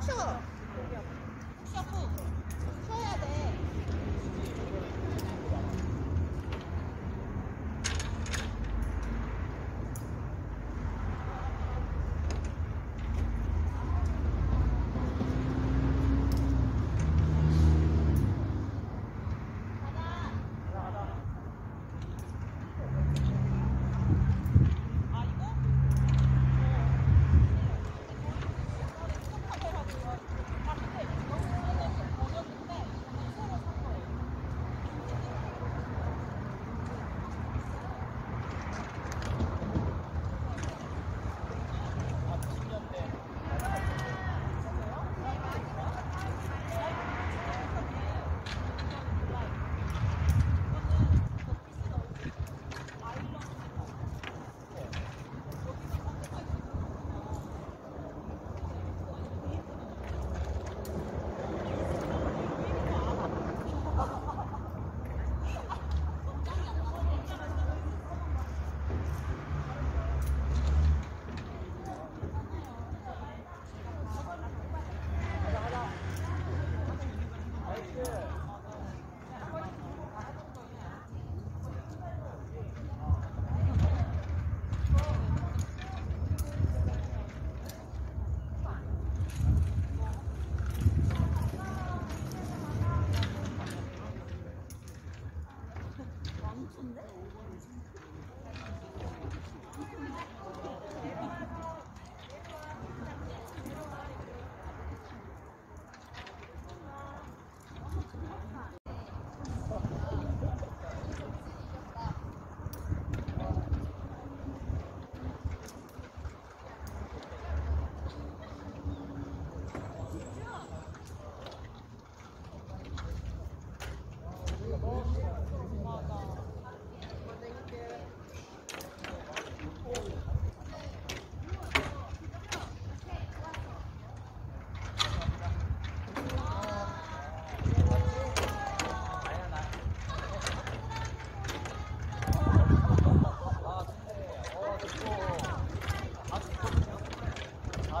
跳，跳后，跳呀得。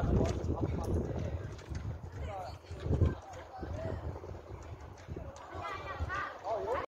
العالم وأنت الأبحر